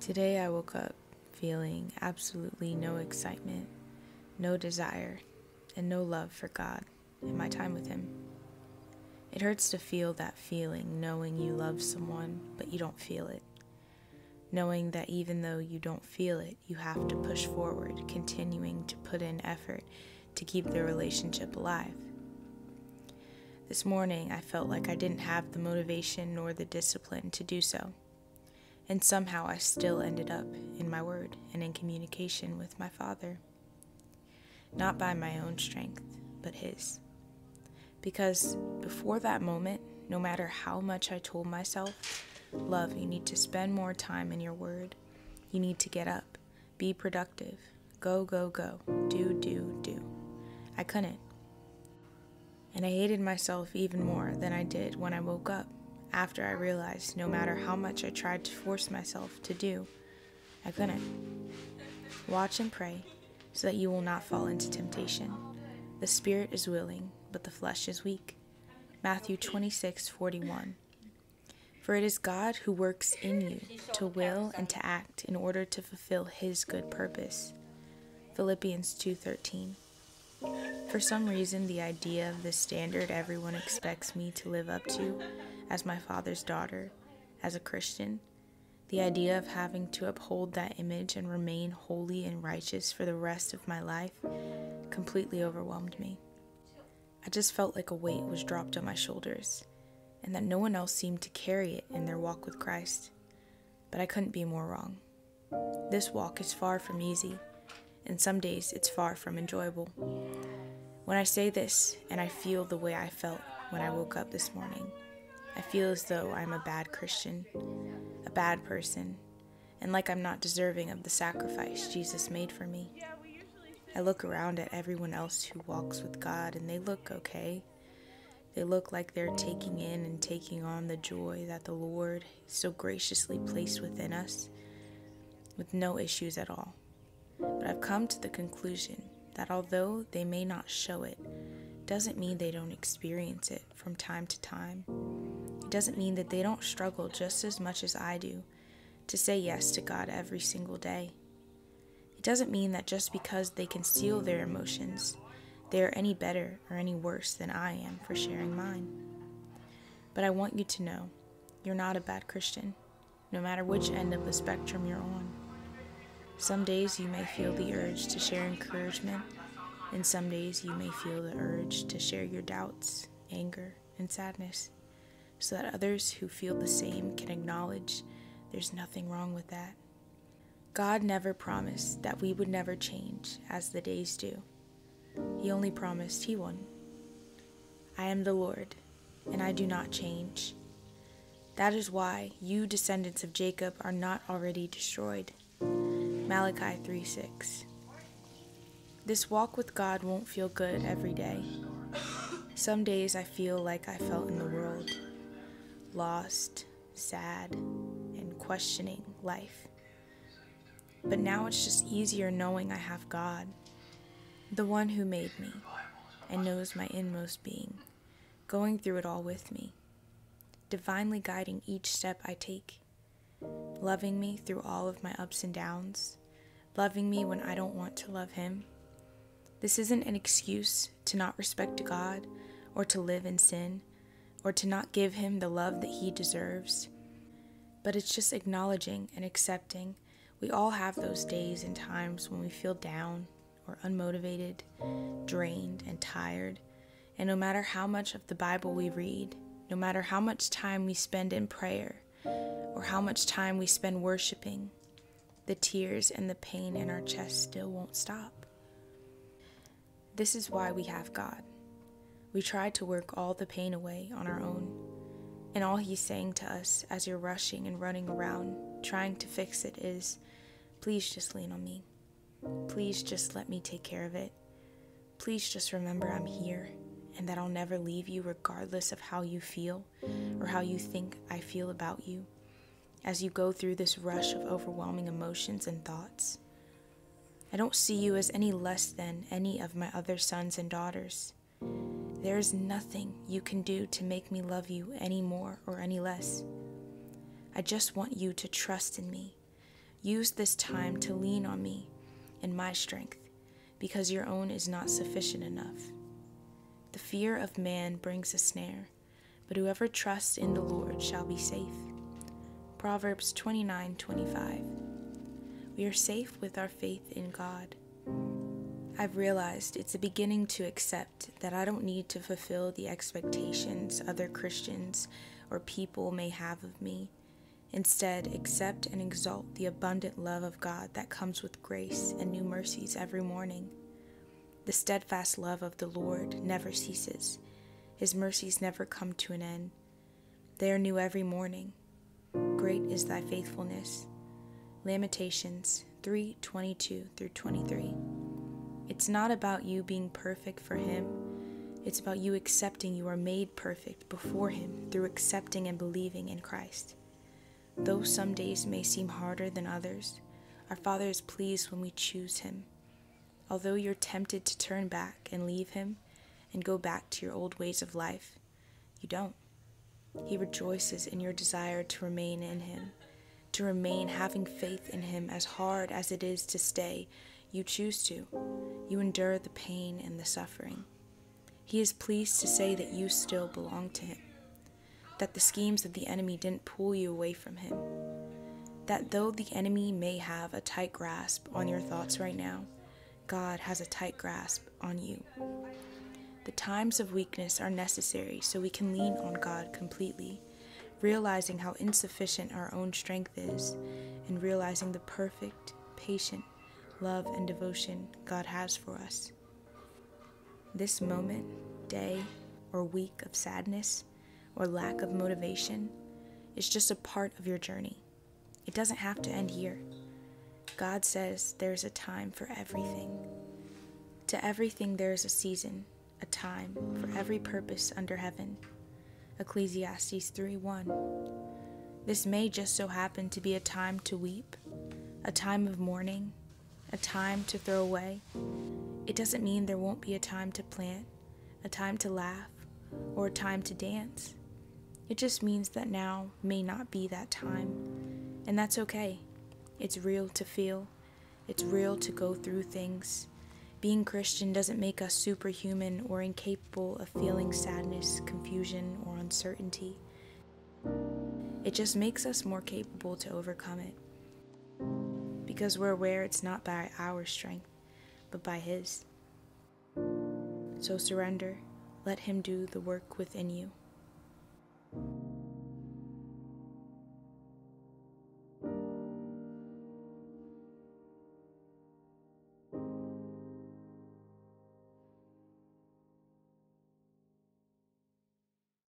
Today I woke up feeling absolutely no excitement, no desire, and no love for God and my time with Him. It hurts to feel that feeling knowing you love someone, but you don't feel it. Knowing that even though you don't feel it, you have to push forward, continuing to put in effort to keep the relationship alive. This morning, I felt like I didn't have the motivation nor the discipline to do so. And somehow I still ended up in my word and in communication with my Father. Not by my own strength, but His. Because before that moment, no matter how much I told myself, love, you need to spend more time in your word. You need to get up, be productive, go, go, go, do, do, do. I couldn't. And I hated myself even more than I did when I woke up after I realized no matter how much I tried to force myself to do, I couldn't. Watch and pray so that you will not fall into temptation. The spirit is willing, but the flesh is weak. Matthew 26:41. For it is God who works in you to will and to act in order to fulfill his good purpose. Philippians 2:13. For some reason, the idea of the standard everyone expects me to live up to as my father's daughter, as a Christian, the idea of having to uphold that image and remain holy and righteous for the rest of my life completely overwhelmed me. I just felt like a weight was dropped on my shoulders and that no one else seemed to carry it in their walk with Christ. But I couldn't be more wrong. This walk is far from easy, and some days it's far from enjoyable. When I say this and I feel the way I felt when I woke up this morning, I feel as though I'm a bad Christian, a bad person, and like I'm not deserving of the sacrifice Jesus made for me. I look around at everyone else who walks with God and they look okay. They look like they're taking in and taking on the joy that the Lord so graciously placed within us with no issues at all. But I've come to the conclusion that although they may not show it, doesn't mean they don't experience it from time to time. It doesn't mean that they don't struggle just as much as I do to say yes to God every single day. It doesn't mean that just because they conceal their emotions, they are any better or any worse than I am for sharing mine. But I want you to know you're not a bad Christian, no matter which end of the spectrum you're on. Some days you may feel the urge to share encouragement, and some days you may feel the urge to share your doubts, anger, and sadness, so that others who feel the same can acknowledge there's nothing wrong with that. God never promised that we would never change as the days do. He only promised He would. I am the Lord, and I do not change. That is why you, descendants of Jacob, are not already destroyed. Malachi 3 6. This walk with God won't feel good every day. Some days I feel like I felt in the world, lost, sad, and questioning life. But now it's just easier knowing I have God, the one who made me and knows my inmost being, going through it all with me, divinely guiding each step I take, loving me through all of my ups and downs, loving me when I don't want to love Him. This isn't an excuse to not respect God or to live in sin or to not give Him the love that He deserves, but it's just acknowledging and accepting we all have those days and times when we feel down or unmotivated, drained, and tired. And no matter how much of the Bible we read, no matter how much time we spend in prayer, or how much time we spend worshiping, the tears and the pain in our chest still won't stop. This is why we have God. We try to work all the pain away on our own. And all He's saying to us as you're rushing and running around, trying to fix it, is Please just lean on me. Please just let me take care of it. Please just remember I'm here and that I'll never leave you regardless of how you feel or how you think I feel about you as you go through this rush of overwhelming emotions and thoughts. I don't see you as any less than any of my other sons and daughters. There is nothing you can do to make me love you any more or any less. I just want you to trust in me Use this time to lean on me and my strength, because your own is not sufficient enough. The fear of man brings a snare, but whoever trusts in the Lord shall be safe. Proverbs 29:25. We are safe with our faith in God. I've realized it's a beginning to accept that I don't need to fulfill the expectations other Christians or people may have of me. Instead, accept and exalt the abundant love of God that comes with grace and new mercies every morning. The steadfast love of the Lord never ceases. His mercies never come to an end. They are new every morning. Great is thy faithfulness. Lamentations 3:22 through 23. It's not about you being perfect for him. It's about you accepting you are made perfect before him through accepting and believing in Christ. Though some days may seem harder than others, our Father is pleased when we choose Him. Although you're tempted to turn back and leave Him and go back to your old ways of life, you don't. He rejoices in your desire to remain in Him, to remain having faith in Him as hard as it is to stay. You choose to. You endure the pain and the suffering. He is pleased to say that you still belong to Him that the schemes of the enemy didn't pull you away from him. That though the enemy may have a tight grasp on your thoughts right now, God has a tight grasp on you. The times of weakness are necessary so we can lean on God completely, realizing how insufficient our own strength is, and realizing the perfect, patient love and devotion God has for us. This moment, day, or week of sadness or lack of motivation is just a part of your journey. It doesn't have to end here. God says there's a time for everything. To everything, there is a season, a time for every purpose under heaven. Ecclesiastes 3:1. This may just so happen to be a time to weep, a time of mourning, a time to throw away. It doesn't mean there won't be a time to plant, a time to laugh, or a time to dance. It just means that now may not be that time, and that's okay. It's real to feel, it's real to go through things. Being Christian doesn't make us superhuman or incapable of feeling sadness, confusion, or uncertainty. It just makes us more capable to overcome it. Because we're aware it's not by our strength, but by His. So surrender, let Him do the work within you.